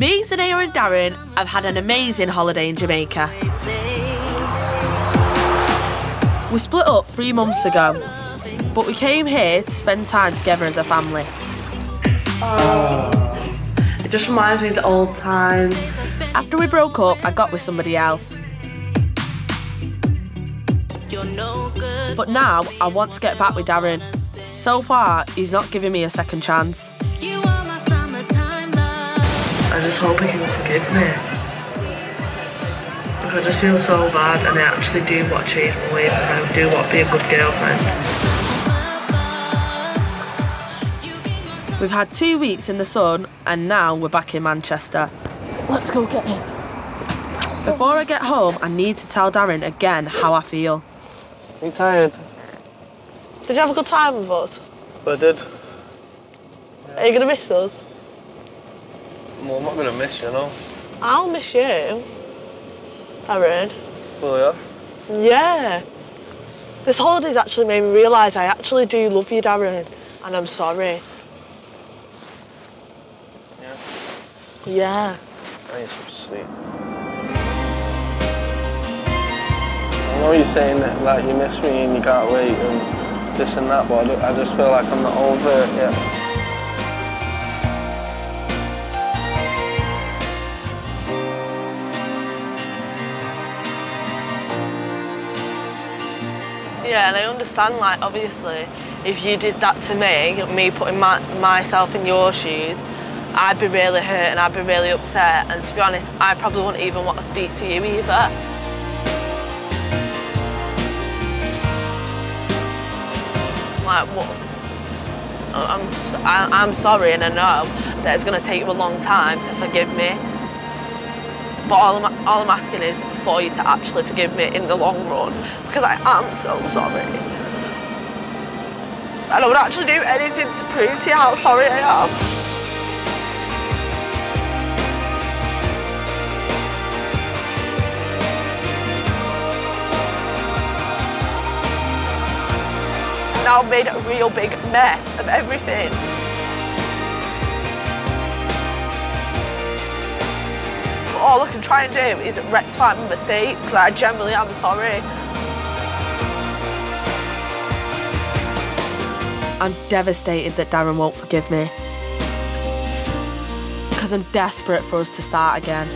Me, Zanea, and Darren have had an amazing holiday in Jamaica. We split up three months ago, but we came here to spend time together as a family. It just reminds me of the old times. After we broke up, I got with somebody else. But now I want to get back with Darren. So far, he's not giving me a second chance. I just hope he can forgive me. Because I just feel so bad and I actually do want to change my ways and I do want to be a good girlfriend. We've had two weeks in the sun and now we're back in Manchester. Let's go get him. Before I get home, I need to tell Darren again how I feel. Are you tired? Did you have a good time with us? I did. Are you going to miss us? Well, I'm not going to miss you, no. I'll miss you. Darren. Will ya? Yeah. This holiday's actually made me realise I actually do love you, Darren. And I'm sorry. Yeah. Yeah. I need some sleep. I know you're saying that like, you miss me and you can't wait and this and that, but I, I just feel like I'm not over it yet. Yeah, and I understand, like, obviously, if you did that to me, me putting my, myself in your shoes, I'd be really hurt and I'd be really upset. And to be honest, I probably wouldn't even want to speak to you either. Like, what? I'm, I'm sorry, and I know that it's going to take you a long time to forgive me. But all I'm, all I'm asking is for you to actually forgive me in the long run because I am so sorry. And I would actually do anything to prove to you how sorry I am. Now I've made a real big mess of everything. All I can try and do is rectify my mistakes because I generally am sorry. I'm devastated that Darren won't forgive me. Because I'm desperate for us to start again.